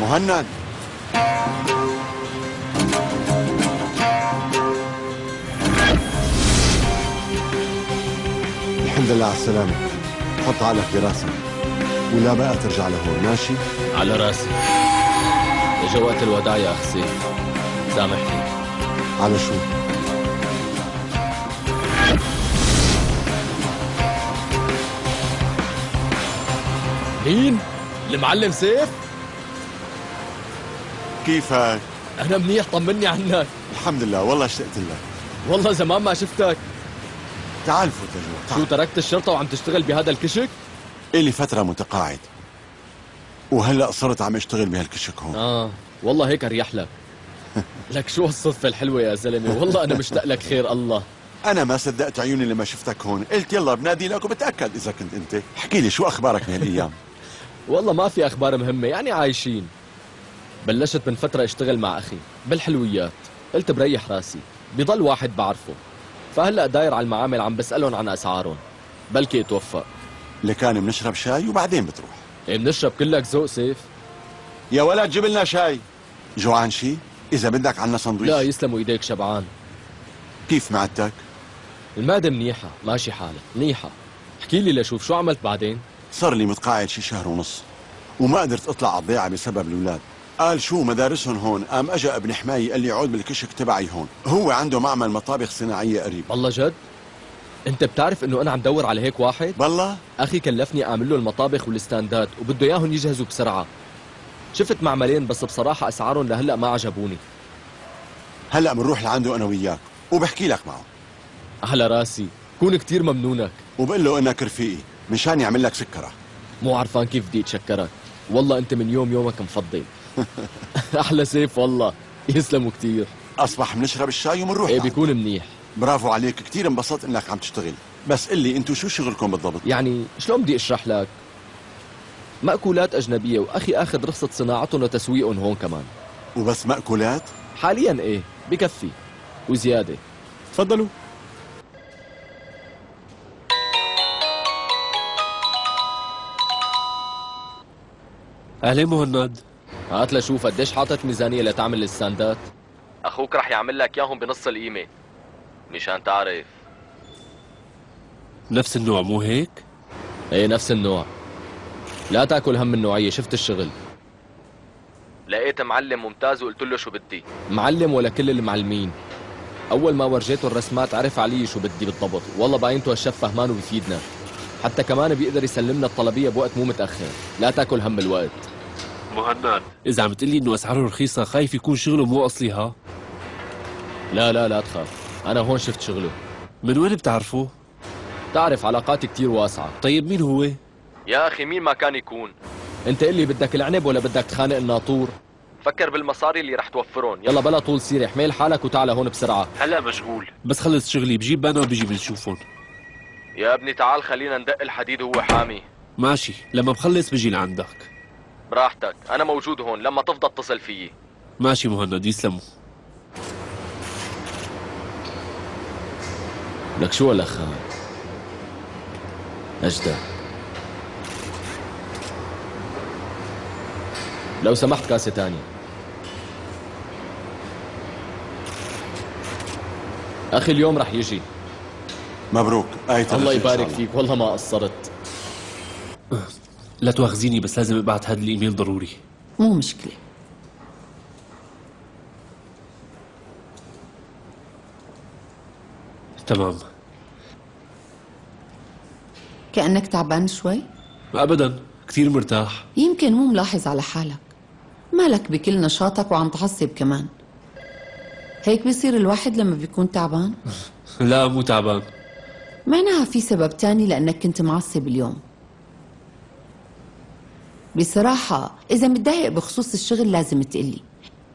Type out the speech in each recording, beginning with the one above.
مهند الحمد لله على السلامة حط عقلك براسك ولا بقى ترجع لهون ماشي؟ على راسي اجا وقت الوداع يا اخ سيف سامحني على شو؟ مين؟ المعلم سيف؟ كيفك؟ أنا منيح طمني عنك الحمد لله والله اشتقت لك. والله زمان ما شفتك. تعال فوت لجوا شو تركت الشرطة وعم تشتغل بهذا الكشك؟ إلي فترة متقاعد. وهلأ صرت عم أشتغل بهالكشك هون. آه والله هيك أريح لك. لك شو الصدفة الحلوة يا زلمة؟ والله أنا مشتاق لك خير الله. أنا ما صدقت عيوني لما شفتك هون. قلت يلا بنادي لك وبتأكد إذا كنت أنت. احكي لي شو أخبارك من هالأيام والله ما في أخبار مهمة يعني عايشين. بلشت من فترة اشتغل مع أخي بالحلويات. قلت بريح راسي. بضل واحد بعرفه. فهلأ داير على المعامل عم بسألهم عن أسعارهم. بلكي اتوفق اللي كان بنشرب شاي وبعدين بتروح. إيه بنشرب كلك ذوق سيف. يا ولد جيب لنا شاي. جوعان شي؟ إذا بدك عنا سندويش لا يسلموا ايديك شبعان. كيف معدتك؟ المعدة منيحة. ماشي حالك. منيحة. احكي لي لشوف شو عملت بعدين. صار لي متقاعد شي شهر ونص. وما قدرت أطلع على الضيعه بسبب الأولاد. قال شو مدارسهم هون؟ قام اجى ابن حماي قال لي عود بالكشك تبعي هون. هو عنده معمل مطابخ صناعية قريب. والله جد؟ انت بتعرف انه أنا عم دور على هيك واحد؟ بالله أخي كلفني أعمل له المطابخ والستاندات وبده إياهم يجهزوا بسرعة. شفت معملين بس بصراحة أسعارهم لهلأ ما عجبوني. هلأ بنروح لعنده أنا وياك وبحكي لك معه. على راسي. كون كتير ممنونك. وبقول له إنك رفيقي مشان يعمل لك سكرة. مو عرفان كيف بدي أتشكرك. والله أنت من يوم يومك مفضل. أحلى سيف والله يسلموا كتير. أصبح بنشرب الشاي وبنروح. إيه. بيكون منيح. برافو عليك كثير انبسطت إنك عم تشتغل. بس قل لي أنتوا شو شغلكم بالضبط؟ يعني شلون بدي أشرح لك؟ مأكولات أجنبية وأخي أخذ رخصة صناعتهم وتسويقهم هون كمان. وبس مأكولات؟ حاليا إيه بكفي. وزيادة. تفضلوا. أهلين مهند. هات لشوف قديش حاطط ميزانية لتعمل الستاندات أخوك رح يعمل لك إياهم بنص القيمة مشان تعرف. نفس النوع مو هيك؟ إيه نفس النوع. لا تأكل هم النوعية شفت الشغل. لقيت معلم ممتاز وقلت له شو بدي. معلم ولا كل المعلمين. أول ما ورجيته الرسمات عرف علي شو بدي بالضبط. والله باينته هالشيف فهمان وبيفيدنا حتى كمان بيقدر يسلمنا الطلبية بوقت مو متأخر. لا تأكل هم الوقت. مهند إذا عم تقلي إنه أسعاره رخيصة خايف يكون شغله مو أصلي ها؟ لا لا لا تخاف. أنا هون شفت شغله. من وين بتعرفه؟ تعرف علاقاتي كتير واسعة. طيب مين هو؟ يا أخي مين ما كان يكون؟ أنت قل لي بدك العنب ولا بدك تخانق الناطور؟ فكر بالمصاري اللي رح توفرهم يلا. بلا طول سيرة حميل حالك وتعال هون بسرعة. هلا مشغول. بس خلص شغلي بجيب أنا وبيجي بنشوفهم. يا ابني تعال خلينا ندق الحديد وهو حامي. ماشي لما بخلص بجي لعندك. براحتك أنا موجود هون لما تفضى اتصل فيي. ماشي مهند يسلموا. لك شو ولا خان أجدى. لو سمحت كاسة تانية. أخي اليوم رح يجي. مبروك. آية الله الرجل إن شاء يبارك فيك والله ما قصرت. لا تواخذيني بس لازم أبعت هذا الإيميل ضروري. مو مشكلة. تمام. كأنك تعبان شوي؟ ابدا. كثير مرتاح. يمكن مو ملاحظ على حالك. مالك بكل نشاطك وعم تعصب كمان. هيك بيصير الواحد لما بيكون تعبان؟ لا مو تعبان. معناها في سبب تاني لأنك كنت معصب اليوم. بصراحة إذا متضايق بخصوص الشغل لازم تقلي.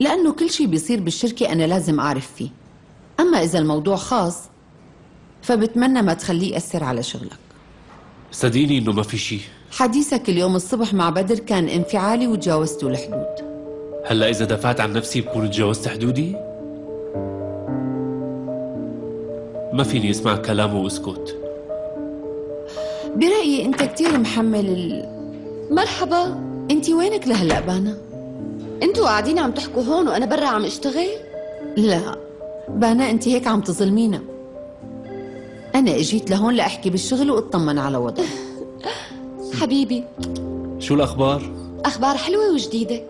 لأنه كل شي بيصير بالشركة أنا لازم أعرف فيه. أما إذا الموضوع خاص فبتمنى ما تخليه يأثر على شغلك. صدقيني إنه ما في شيء حديثك اليوم الصبح مع بدر كان انفعالي وتجاوزته الحدود. هلا إذا دفعت عن نفسي بكون تجاوزت حدودي؟ ما فيني أسمع كلامه وأسكت. برأيي أنت كتير محمل ال... مرحبا. أنت وينك لهلأ بانا؟ أنتوا قاعدين عم تحكوا هون وأنا برا عم أشتغل؟ لا. بانا انت هيك عم تظلمينا. أنا إجيت لهون لأحكي بالشغل وأطمن على وضعي. حبيبي. شو الأخبار؟ أخبار حلوة وجديدة؟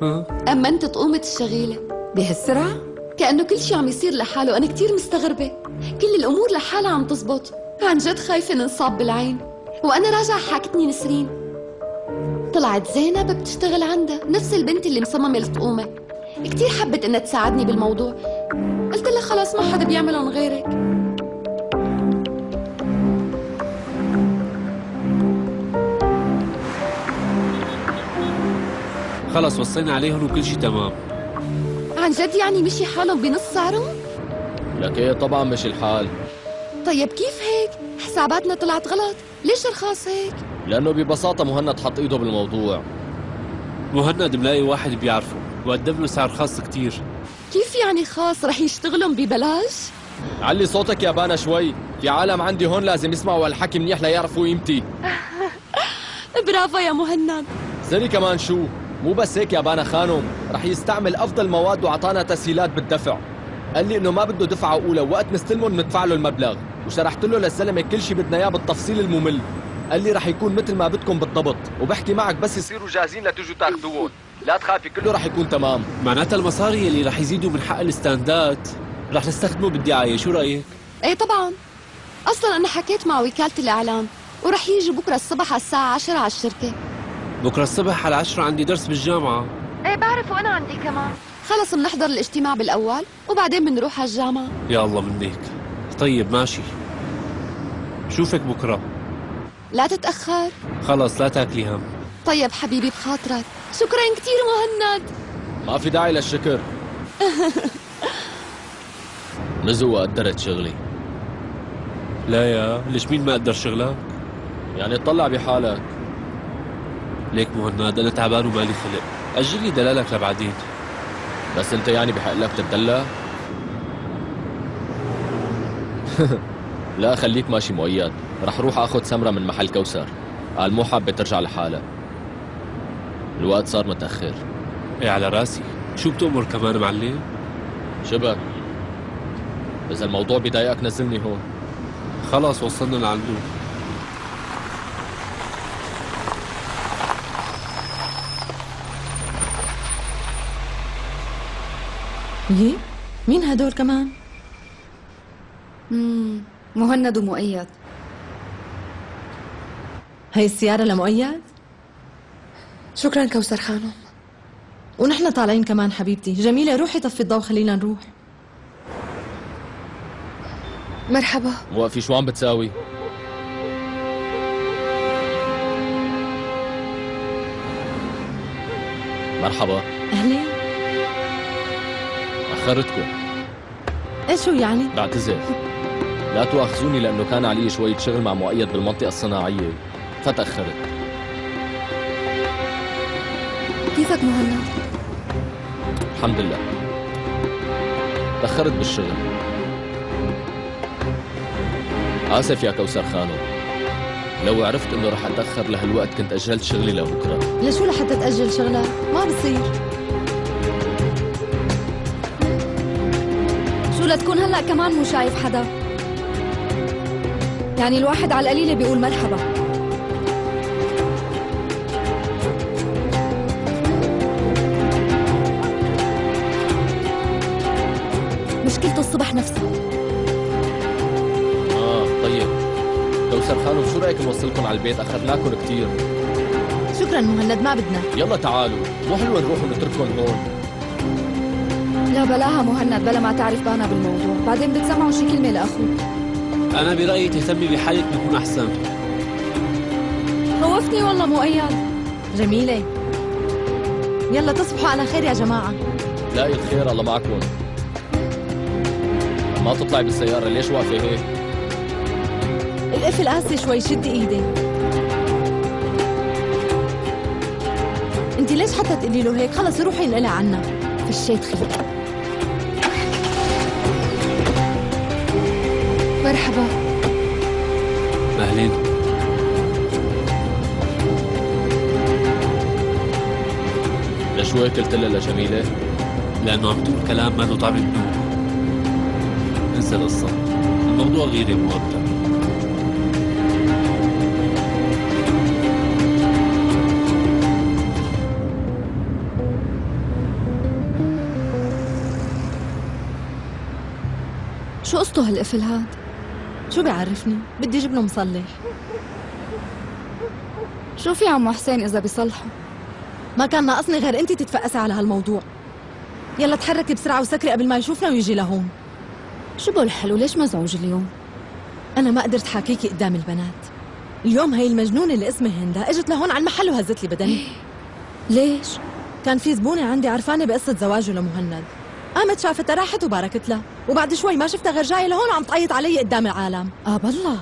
أما أنت تقومت الشغيله بهالسرعة؟ كأنه كل شيء عم يصير لحاله. أنا كتير مستغربة. كل الأمور لحالها عم تزبط. عن جد خايفة ننصاب بالعين. وأنا راجعة حاكتني نسرين. طلعت زينب بتشتغل عندها. نفس البنت اللي مصممة لتقومها كتير حبت إنها تساعدني بالموضوع. قلت لها خلاص ما حدا بيعملهم غيرك. خلص وصينا عليهم وكل شيء تمام. عن جد يعني مشي حالهم بنص سعرهم؟ لك إيه طبعا مش الحال. طيب كيف هيك؟ حساباتنا طلعت غلط. ليش رخاص هيك؟ لأنه ببساطة مهند حط إيده بالموضوع. مهند ملاقي واحد بيعرفه وقدم له سعر خاص كتير. كيف يعني خاص؟ رح يشتغلهم ببلاش؟ علي صوتك يا بانا شوي. في عالم عندي هون لازم يسمعوا هالحكي منيح ليعرفوا قيمتي. برافو يا مهند. زني كمان شو؟ مو بس هيك يا بانا خانم. رح يستعمل أفضل مواد وعطانا تسهيلات بالدفع. قال لي إنه ما بده دفعة أولى وقت نستلمهم ندفع له المبلغ. وشرحت له للزلمة كل شيء بدنا إياه بالتفصيل الممل. قال لي رح يكون مثل ما بدكم بالضبط وبحكي معك بس يصيروا جاهزين لتجوا تاخذوهم لا تخافي كله رح يكون تمام. معناتها المصاري اللي رح يزيدوا من حق الستاندات رح نستخدمه بالدعاية شو رأيك؟ إيه طبعا. أصلا أنا حكيت مع وكالة الإعلام ورح يجي بكرة الصبح على الساعة 10 على الشركة. بكرة الصبح على عشرة عندي درس بالجامعة. إيه بعرف وأنا عندي كمان. خلص بنحضر الاجتماع بالأول وبعدين بنروح على الجامعة. يا الله منك طيب ماشي. شوفك بكرة. لا تتأخر. خلص لا تاكلي هم. طيب حبيبي بخاطرك. شكرا كثير مهند. ما في داعي للشكر. نزوة قدرت شغلي. لا يا ليش مين ما قدر شغلك؟ يعني اطلع بحالك. ليك مهند أنا تعبان ومالي خلق. أجل لي دلالك لبعدين. بس أنت يعني بحق لك تتدلع لا خليك ماشي مؤيد. رح روح آخذ سمرة من محل كوثر. قال مو حابة ترجع لحالها. الوقت صار متأخر. إيه على راسي. شو بتأمر كمان معلم؟ شبك إذا الموضوع بضايقك نزلني هون. خلص وصلنا لعنده يي مين هدول كمان؟ مم. مهند ومؤيد. هي السيارة لمؤيد؟ شكرا كوثر خانم. ونحن طالعين كمان حبيبتي. جميلة روحي طفي الضوء خلينا نروح. مرحبا. موقفي شو عم بتساوي؟ مرحبا. أهلين. أخرتكم. إيش شو يعني؟ بعتذر. لا تؤاخذوني لأنه كان علي شوية شغل مع مؤيد بالمنطقة الصناعية. فتأخرت كيفك مهند؟ الحمد لله. تأخرت بالشغل. آسف يا كوثر خانم لو عرفت إنه رح أتأخر لهالوقت كنت أجلت شغلي لبكرة. لشو لحتى تأجل شغلك؟ ما بصير. شو لتكون هلأ كمان مو شايف حدا؟ يعني الواحد على القليلة بيقول مرحبا. كوثر خانم شو رأيك نوصلكم على البيت؟ أخذناكم كتير. شكرا مهند ما بدنا. يلا تعالوا. مو حلو نروح ونترككم هون. لا بلاها مهند بلا ما تعرف بانا بالموضوع. بعدين بتسمعوا شي كلمة لأخوك. أنا برأيي تهتمي بحالك بيكون أحسن. خوفتني والله مؤيد جميلة. يلا تصبحوا على خير يا جماعة. تلاقي الخير الله معكم. ما تطلعي بالسيارة ليش واقفة هيك؟ القفل قاسي شوي شدي إيدي. انت ليش حتى تقولي له هيك؟ خلص روحي انقلع عنا. فشيت خلق مرحبا. أهلين. لشو قلت لها لجميلة؟ لأنه عم تقول كلام ما له طعم انسى القصة. الموضوع غيري مو قصته هالقفل هاد؟ شو بيعرفني؟ بدي أجيب له مصلح. شو في عمو حسين إذا بيصلحوا؟ ما كان ناقصني غير انت تتفقسي على هالموضوع. يلا تحركي بسرعة وسكري قبل ما يشوفنا ويجي لهون. شو بقول حلو ليش مزعوج اليوم؟ أنا ما قدرت حاكيكي قدام البنات. اليوم هي المجنونة اللي اسمها هندا. إجت لهون على المحل وهزت لي بدني. ليش؟ كان في زبونة عندي عرفانة بقصة زواجه لمهند. قامت شافتها راحت وباركت لها وبعد شوي ما شفتها غير جاية لهون وعم تعيط علي قدام العالم. آه بالله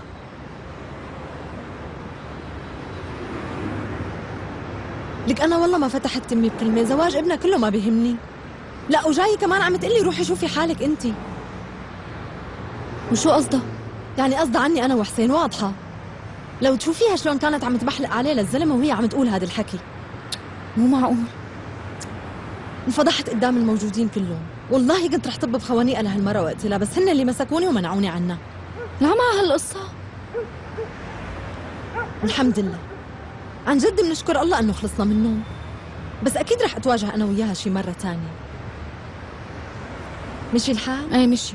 لك أنا والله ما فتحت تمي بكلمة زواج ابنها كله ما بيهمني. لا وجاي كمان عم تقلي روحي شوفي حالك أنت. وشو قصدها؟ يعني قصدها عني أنا وحسين واضحة. لو تشوفيها شلون كانت عم تبحلق عليه للزلمة وهي عم تقول هذا الحكي. مو معقول. انفضحت قدام الموجودين كلهم. والله كنت رح طب بخوانيقها لهالمره واقتلها بس هن اللي مسكوني ومنعوني عنها لا مع هالقصة الحمد لله. عن جد بنشكر الله إنه خلصنا منهم بس أكيد رح أتواجه أنا وياها شي مرة تانية. مشي الحال؟ إيه مشي.